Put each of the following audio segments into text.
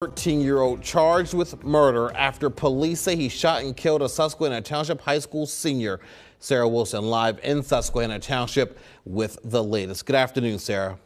13-year-old charged with murder after police say he shot and killed a Susquehanna Township High School senior. Sarah Wilson live in Susquehanna Township with the latest. Good afternoon, Sarah.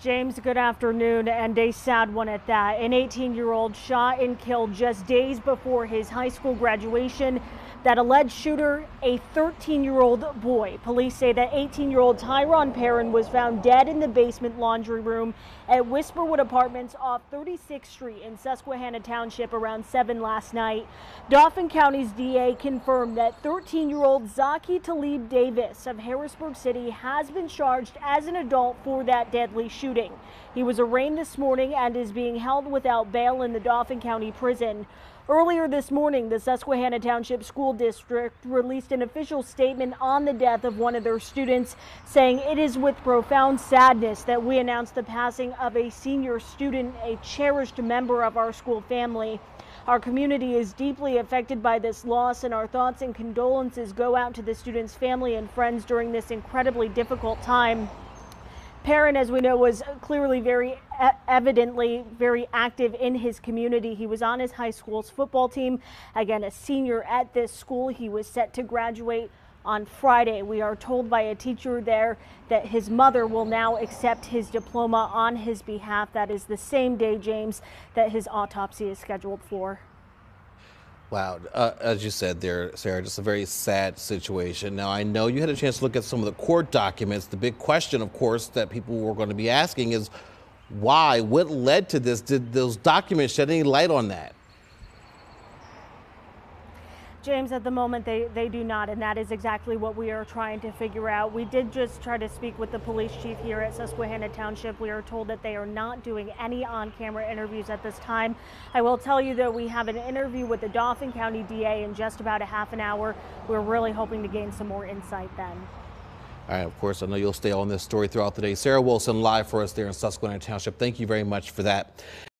James, good afternoon, and a sad one at that. An 18-year-old shot and killed just days before his high school graduation. That alleged shooter, a 13-year-old boy. Police say that 18-year-old Tyron Perrin was found dead in the basement laundry room at Whisperwood Apartments off 36th Street in Susquehanna Township around 7 last night. Dauphin County's DA confirmed that 13-year-old Zaki Talib Davis of Harrisburg City has been charged as an adult for that deadly shooting. He was arraigned this morning and is being held without bail in the Dauphin County Prison. Earlier this morning, the Susquehanna Township School District released an official statement on the death of one of their students, saying it is with profound sadness that we announce the passing of a senior student, a cherished member of our school family. Our community is deeply affected by this loss, and our thoughts and condolences go out to the student's family and friends during this incredibly difficult time. Perrin, as we know, was clearly very evidently very active in his community. He was on his high school's football team. Again, a senior at this school. He was set to graduate on Friday. We are told by a teacher there that his mother will now accept his diploma on his behalf. That is the same day, James, that his autopsy is scheduled for. Wow, uh, as you said there, Sarah, just a very sad situation. Now, I know you had a chance to look at some of the court documents. The big question, of course, that people were going to be asking is why? What led to this? Did those documents shed any light on that? James, at the moment, they, they do not, and that is exactly what we are trying to figure out. We did just try to speak with the police chief here at Susquehanna Township. We are told that they are not doing any on camera interviews at this time. I will tell you that we have an interview with the Dauphin County DA in just about a half an hour. We're really hoping to gain some more insight then. All right, of course, I know you'll stay on this story throughout the day. Sarah Wilson live for us there in Susquehanna Township. Thank you very much for that.